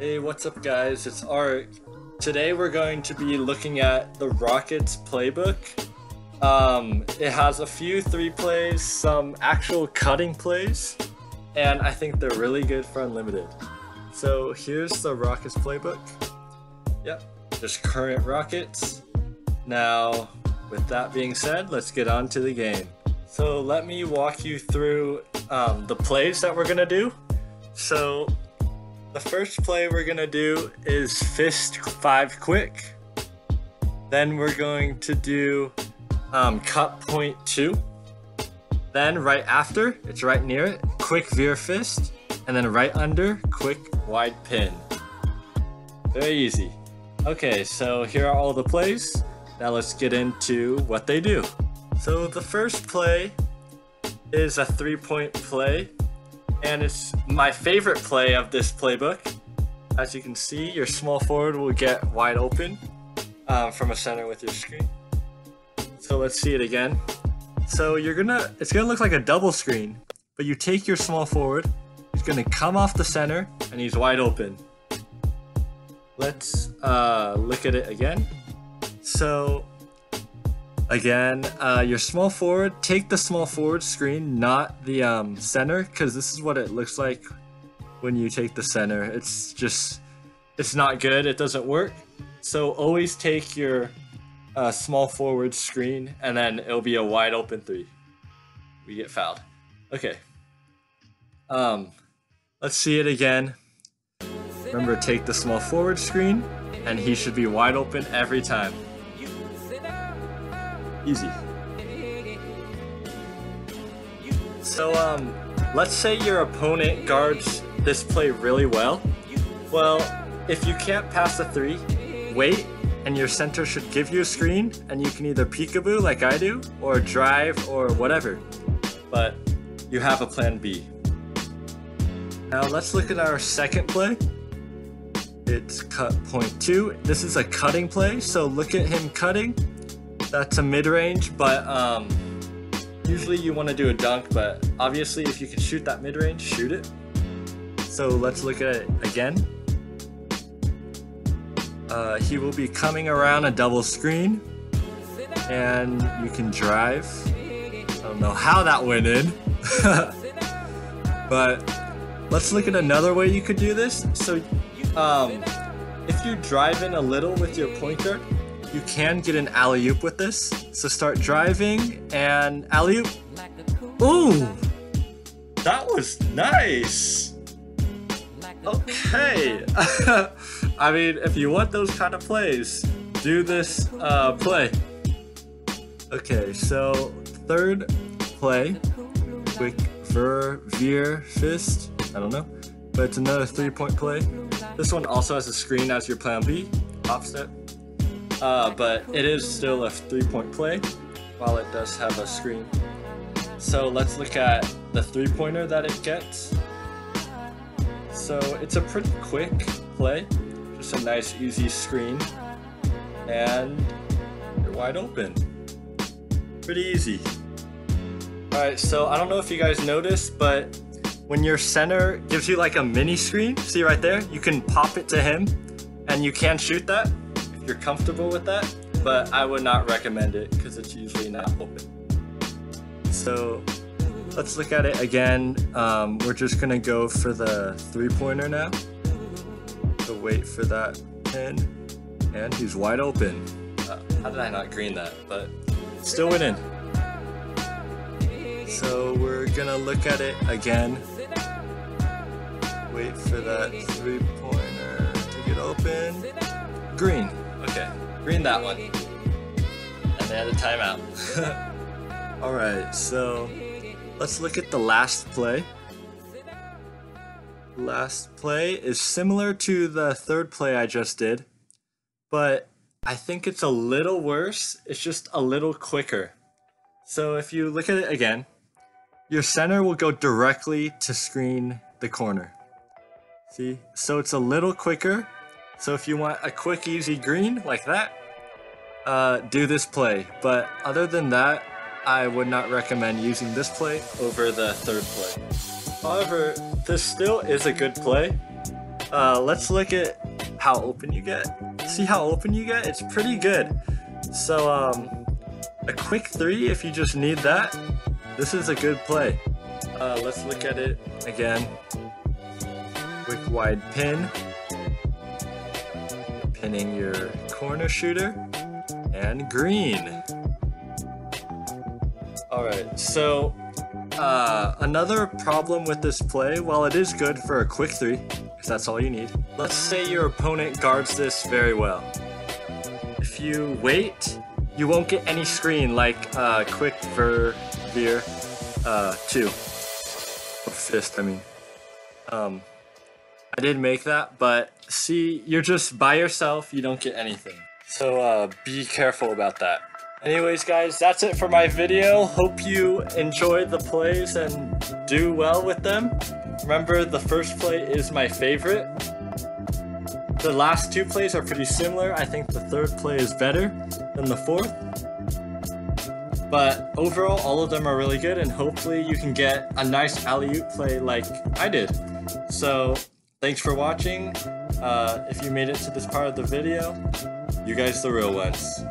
Hey, what's up guys? It's Art. Today we're going to be looking at the Rockets playbook. Um, it has a few three plays, some actual cutting plays, and I think they're really good for Unlimited. So here's the Rockets playbook. Yep, there's current Rockets. Now, with that being said, let's get on to the game. So let me walk you through um, the plays that we're gonna do. So the first play we're gonna do is fist five quick. Then we're going to do um, cut point two. Then right after, it's right near it, quick veer fist. And then right under, quick wide pin. Very easy. Okay, so here are all the plays. Now let's get into what they do. So the first play is a three point play and it's my favorite play of this playbook. As you can see, your small forward will get wide open um, from a center with your screen. So let's see it again. So you're gonna, it's gonna look like a double screen, but you take your small forward, he's gonna come off the center, and he's wide open. Let's uh, look at it again. So Again, uh, your small forward, take the small forward screen, not the um, center, because this is what it looks like when you take the center. It's just, it's not good, it doesn't work. So always take your uh, small forward screen, and then it'll be a wide open three. We get fouled. Okay. Um, let's see it again. Remember, take the small forward screen, and he should be wide open every time. Easy. So, um, let's say your opponent guards this play really well. Well, if you can't pass a three, wait, and your center should give you a screen, and you can either peekaboo like I do, or drive, or whatever. But you have a plan B. Now let's look at our second play. It's cut point two. This is a cutting play, so look at him cutting that's a mid-range, but um, usually you want to do a dunk, but obviously if you can shoot that mid-range, shoot it. So let's look at it again. Uh, he will be coming around a double screen, and you can drive. I don't know how that went in, but let's look at another way you could do this. So, um, if you drive in a little with your point guard, you can get an alley-oop with this. So start driving and alley-oop. Ooh! That was nice! Okay. I mean, if you want those kind of plays, do this uh, play. Okay, so third play, quick ver, veer, fist, I don't know, but it's another three point play. This one also has a screen as your plan B, offset. Uh, but it is still a three-point play, while it does have a screen. So let's look at the three-pointer that it gets. So it's a pretty quick play, just a nice easy screen, and you're wide open. Pretty easy. Alright, so I don't know if you guys noticed, but when your center gives you like a mini screen, see right there, you can pop it to him, and you can shoot that you're comfortable with that, but I would not recommend it because it's usually not open. So let's look at it again. Um, we're just gonna go for the three pointer now. So wait for that pin, and he's wide open. Uh, how did I not green that? But still went in. So we're gonna look at it again. Wait for that three pointer to get open. Green. Green that one. And they had a timeout. Alright, so let's look at the last play. Last play is similar to the third play I just did, but I think it's a little worse. It's just a little quicker. So if you look at it again, your center will go directly to screen the corner. See? So it's a little quicker, so if you want a quick, easy green like that, uh, do this play. But other than that, I would not recommend using this play over the third play. However, this still is a good play. Uh, let's look at how open you get. See how open you get? It's pretty good. So, um, a quick three if you just need that. This is a good play. Uh, let's look at it again. Quick wide pin. Pinning your corner shooter. And green. Alright, so uh, another problem with this play, while it is good for a quick three, if that's all you need, let's say your opponent guards this very well. If you wait, you won't get any screen like uh, quick for veer uh, 2. Or fist, I mean. Um, I did make that, but see, you're just by yourself, you don't get anything. So uh, be careful about that. Anyways guys, that's it for my video. Hope you enjoyed the plays and do well with them. Remember, the first play is my favorite. The last two plays are pretty similar. I think the third play is better than the fourth. But overall, all of them are really good and hopefully you can get a nice alley-oop play like I did. So, thanks for watching. Uh, if you made it to this part of the video, you guys the real ones.